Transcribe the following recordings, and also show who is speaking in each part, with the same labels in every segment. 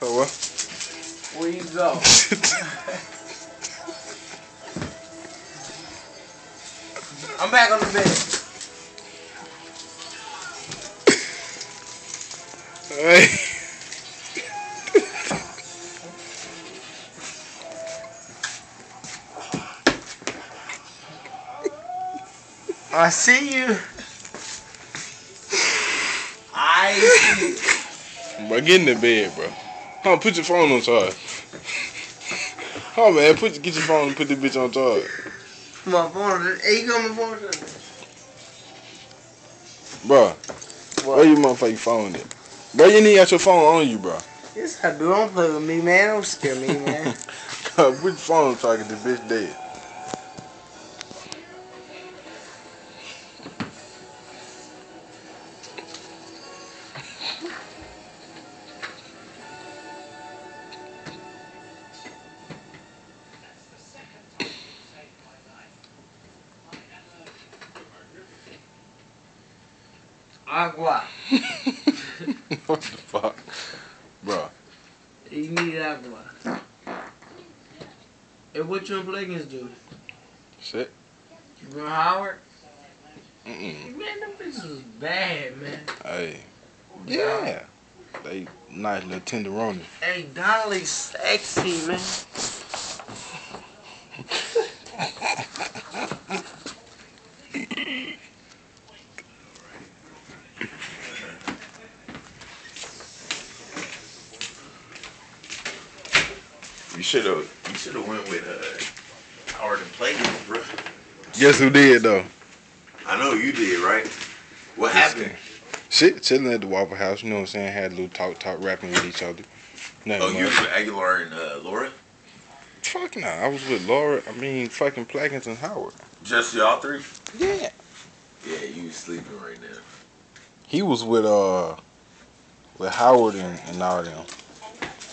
Speaker 1: So what?
Speaker 2: Where you go? I'm back on the bed.
Speaker 1: Hey.
Speaker 2: I see you. I see you.
Speaker 1: Bro, get in the bed, bro. Put your phone on charge. Hold on, man. Put, get your phone and put this bitch on charge.
Speaker 2: My phone. Hey, you got my phone?
Speaker 1: Bro, where your motherfucking phone at? Bro, you need got your phone on you, bro.
Speaker 2: Yes, I do. Don't play with me, man. Don't scare me, man.
Speaker 1: put your phone on charge, this bitch dead.
Speaker 2: Agua.
Speaker 1: what the fuck? Bro,
Speaker 2: You need agua. And what you and Blakens do?
Speaker 1: shit.
Speaker 2: You been Howard?
Speaker 1: Mm-mm.
Speaker 2: Man, them bitches was bad, man.
Speaker 1: Hey. Yeah. They nice little tenderoni.
Speaker 2: Hey, Dolly sexy, man.
Speaker 3: You should have. You should have went with uh, Howard and Playgate, bro.
Speaker 1: Guess who did, though?
Speaker 3: I know you did, right? What happened?
Speaker 1: Shit, chilling at the Waffle House, you know what I'm saying? Had a little talk, talk, rapping with each other. Nothing
Speaker 3: Oh, you was with Aguilar and uh, Laura?
Speaker 1: Fuck no. I was with Laura, I mean, fucking Plackens and Howard.
Speaker 3: Just y'all three?
Speaker 1: Yeah.
Speaker 3: Yeah, you sleeping right now.
Speaker 1: He was with, uh, with Howard and, and all them.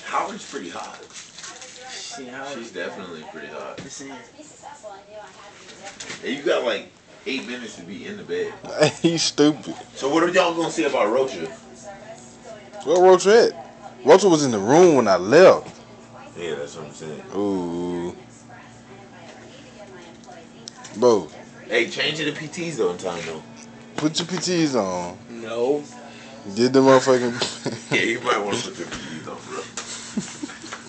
Speaker 3: Howard's pretty hot.
Speaker 2: Shit, Howard.
Speaker 3: She's definitely pretty hot.
Speaker 2: Listen,
Speaker 3: And you got like eight minutes to be in the bed.
Speaker 1: He's stupid.
Speaker 3: So what are y'all gonna say about Rocha?
Speaker 1: Where Rocha at? Rocha was in the room when I left.
Speaker 3: Yeah, that's what I'm saying.
Speaker 1: Ooh. Bro,
Speaker 3: Hey, change it to PTs though in time though.
Speaker 1: put your PTs on.
Speaker 2: no.
Speaker 1: Get the motherfucking.
Speaker 3: Yeah, you might want to put the PTs on, bro.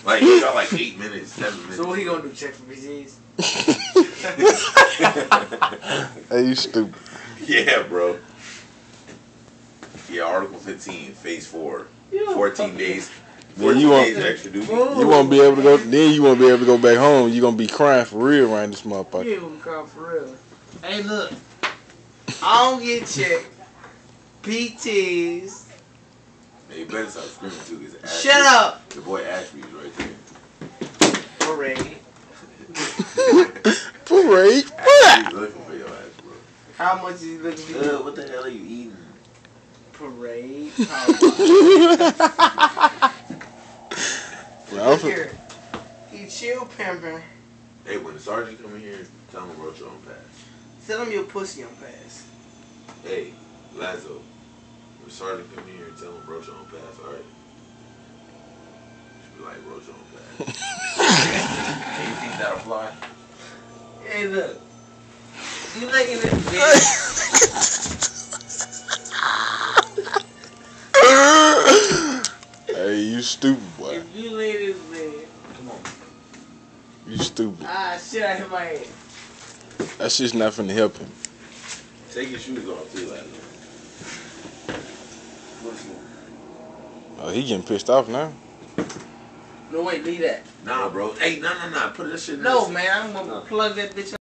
Speaker 3: Like you got like eight minutes, seven minutes.
Speaker 2: So what he gonna do? Check for disease?
Speaker 1: hey, you stupid.
Speaker 3: Yeah, bro. Yeah, Article 15, Phase 4. 14 days.
Speaker 1: Then
Speaker 3: 14
Speaker 1: you want-
Speaker 3: days extra duty.
Speaker 1: You won't be able to go. Then you won't be able to go back home. You are gonna be crying for real around this motherfucker.
Speaker 2: You gonna call for real. Hey, look. I don't get checked. PTs.
Speaker 3: Hey, you better stop screaming too. 'cause Ashby-
Speaker 2: Shut up.
Speaker 3: The boy Ashby is right there.
Speaker 2: Parade.
Speaker 1: Parade.
Speaker 3: Ashby's looking for your ass, bro.
Speaker 2: How much is he looking for?
Speaker 3: Uh, what the hell are you eating?
Speaker 2: Parade.
Speaker 1: Bro, I'm
Speaker 2: here. He chill pimping.
Speaker 3: Hey, when the sergeant come in here, tell him Rocha on pass.
Speaker 2: Tell him your pussy on pass.
Speaker 3: Hey, Lazo. When the sergeant come in here, tell him Rocha on pass, alright? Should be like Rocha on pass. hey, you think that'll fly?
Speaker 2: Hey, look. You looking at this?
Speaker 1: hey, you stupid boy.
Speaker 2: If you lay this bed,
Speaker 3: Come on.
Speaker 1: You stupid.
Speaker 2: ah, shit I hit my head.
Speaker 1: That shit's not finna help him.
Speaker 3: Take your shoes off too, Lazo. What's more?
Speaker 1: Oh, he getting pissed off now.
Speaker 2: No, wait, leave that.
Speaker 3: Nah, bro. Hey, nah, nah, nah. Put this shit in
Speaker 2: No, man, I'm gonna plug that bitch